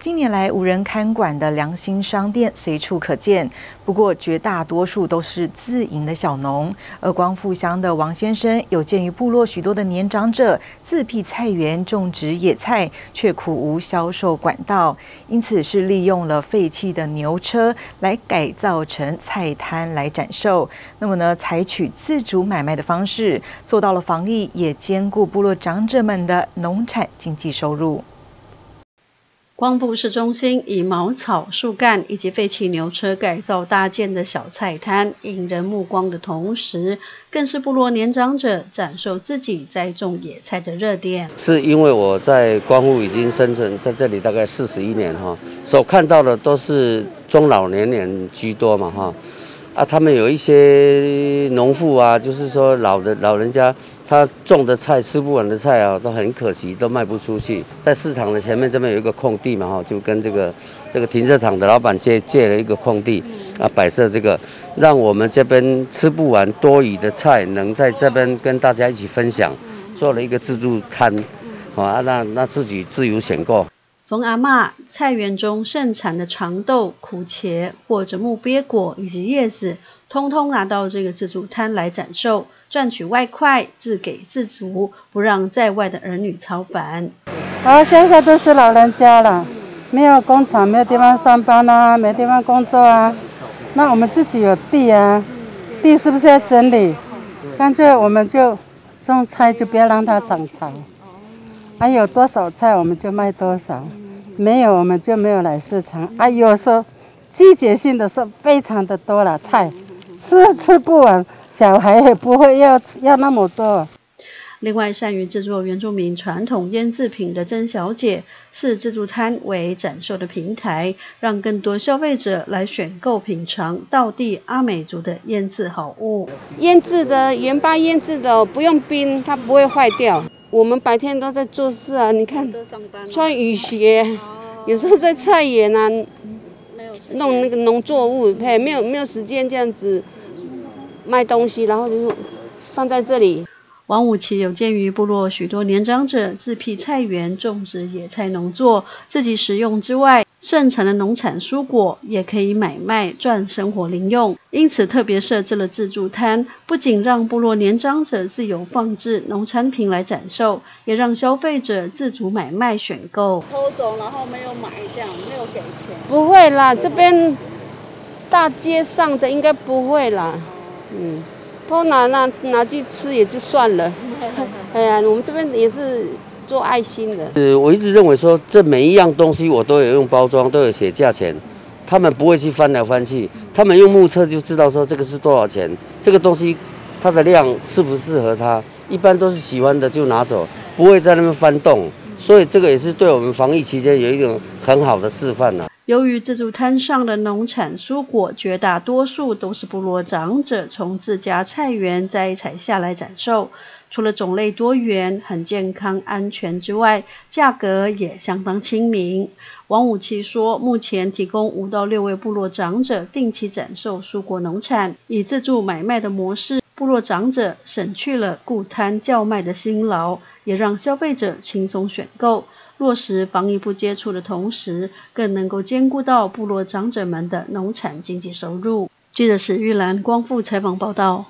近年来，无人看管的良心商店随处可见，不过绝大多数都是自营的小农。而光复乡的王先生，有鉴于部落许多的年长者自辟菜园种植野菜，却苦无销售管道，因此是利用了废弃的牛车来改造成菜摊来展售。那么呢，采取自主买卖的方式，做到了防疫，也兼顾部落长者们的农产经济收入。光复市中心以茅草、树干以及废弃牛车改造搭建的小菜摊，引人目光的同时，更是部落年长者展示自己栽种野菜的热点。是因为我在光复已经生存在这里大概四十一年哈，所看到的都是中老年人居多嘛哈，啊，他们有一些农户啊，就是说老的老人家。他种的菜吃不完的菜啊，都很可惜，都卖不出去。在市场的前面这边有一个空地嘛，哈，就跟这个这个停车场的老板借借了一个空地，啊，摆设这个，让我们这边吃不完多余的菜，能在这边跟大家一起分享，做了一个自助摊，啊，那那自己自由选购。冯阿妈菜园中盛产的长豆、苦茄或者木鳖果以及叶子，通通拿到这个自助摊来展售。赚取外快，自给自足，不让在外的儿女操烦。啊，现在都是老人家了，没有工厂，没有地方上班啊，没地方工作啊。那我们自己有地啊，地是不是要整理？干脆我们就种菜，就不要让它长草。还有多少菜，我们就卖多少。没有，我们就没有来市场。啊，有时候季节性的是非常的多了，菜吃吃不完。小孩也不会要要那么多。另外，善于制作原住民传统腌制品的曾小姐，视自助餐为展售的平台，让更多消费者来选购品尝道地阿美族的腌制好物。腌制的盐巴腌制的，不用冰，它不会坏掉。我们白天都在做事啊，你看，穿雨鞋，有时候在菜园啊，弄那个农作物，嘿，没有没有时间这样子。卖东西，然后就放在这里。王武奇有鉴于部落许多年长者自辟菜园种植野菜农作，自己食用之外，盛产的农产蔬果也可以买卖赚生活零用，因此特别设置了自助摊，不仅让部落年长者自由放置农产品来展售，也让消费者自主买卖选购。偷走然后没有买，这样没有给钱？不会啦，这边大街上的应该不会啦。嗯，偷拿拿拿去吃也就算了。哎呀，我们这边也是做爱心的。呃，我一直认为说，这每一样东西我都有用包装，都有写价钱，他们不会去翻来翻去，他们用目测就知道说这个是多少钱，这个东西它的量适不适合他，一般都是喜欢的就拿走，不会在那边翻动。所以这个也是对我们防疫期间有一种很好的示范了。由于自助摊上的农产蔬果绝大多数都是部落长者从自家菜园摘采下来展售，除了种类多元、很健康、安全之外，价格也相当亲民。王武奇说，目前提供五到六位部落长者定期展售蔬果农产，以自助买卖的模式，部落长者省去了顾摊叫卖的辛劳，也让消费者轻松选购。落实防疫不接触的同时，更能够兼顾到部落长者们的农产经济收入。记者史玉兰光复采访报道。